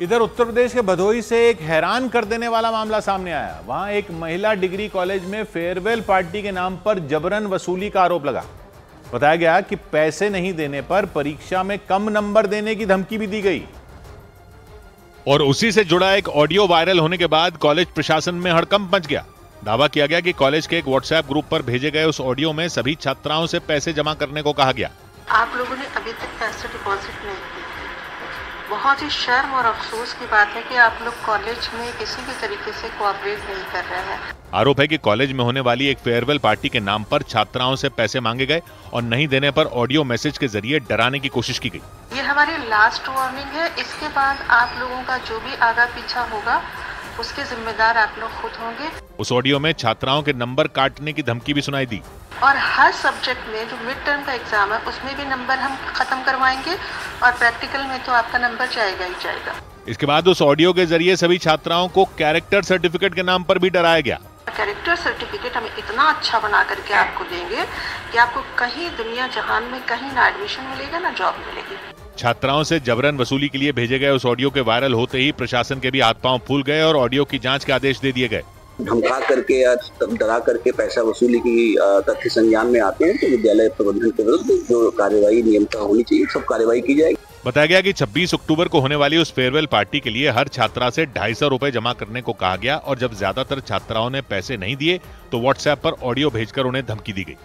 इधर उत्तर प्रदेश के भदोही से एक हैरान कर देने वाला मामला सामने आया। वहाँ एक महिला डिग्री कॉलेज में फेयरवेल पार्टी के नाम पर जबरन वसूली का आरोप लगा। बताया गया कि पैसे नहीं देने पर परीक्षा में कम नंबर देने की धमकी भी दी गई। और उसी से जुड़ा एक ऑडियो वायरल होने के बाद कॉलेज प्रशासन में हड़कंप मच गया। दावा किया गया कि कॉलेज के एक व्हाट्सएप ग्रुप पर भेजे गए उस ऑडियो में सभी छात्राओं से पैसे जमा करने को कहा गया। आप लोगों ने अभी तक पैसे डिपॉजिट नहीं किए। बहुत ही शर्म और अफसोस की बात है कि आप लोग कॉलेज में किसी भी तरीके से कोऑपरेट नहीं कर रहे हैं। आरोप है कि कॉलेज में होने वाली एक फेयरवेल पार्टी के नाम पर छात्राओं से पैसे मांगे गए और नहीं देने पर ऑडियो मैसेज के ज़रिए डराने की कोशिश की गई। ये हमारी लास्ट वार्निंग है। इसके बाद आप लोगों का जो भी आगा पीछा होगा उसके जिम्मेदार आप लोग खुद होंगे। उस ऑडियो में छात्राओं के नंबर काटने की धमकी भी सुनाई दी। और हर सब्जेक्ट में जो मिड टर्म का एग्ज़ाम है उसमें भी नंबर हम खत्म करवाएँगे और प्रैक्टिकल में तो आपका नंबर जाएगा ही जाएगा। इसके बाद उस ऑडियो के ज़रिए सभी छात्राओं को कैरेक्टर सर्टिफिकेट के नाम पर भी डराया गया। कैरेक्टर सर्टिफिकेट हम इतना अच्छा बना करके आपको देंगे कि आपको कहीं दुनिया जहान में कहीं ना एडमिशन मिलेगा ना जॉब मिलेगी। छात्राओं से जबरन वसूली के लिए भेजे गए उस ऑडियो के वायरल होते ही प्रशासन के भी हाथ पाँव फूल गए और ऑडियो की जाँच के आदेश दे दिए गए। धमका करके या डरा करके पैसा वसूली की तथ्य संज्ञान में आते हैं तो विद्यालय प्रबंधन के विरुद्ध जो कार्यवाही नियमता होनी चाहिए सब कार्यवाही की जाएगी। बताया गया कि 26 अक्टूबर को होने वाली उस फेयरवेल पार्टी के लिए हर छात्रा से ढाई सौ रूपए जमा करने को कहा गया और जब ज़्यादातर छात्राओं ने पैसे नहीं दिए तो व्हाट्सएप पर ऑडियो भेजकर उन्हें धमकी दी गई।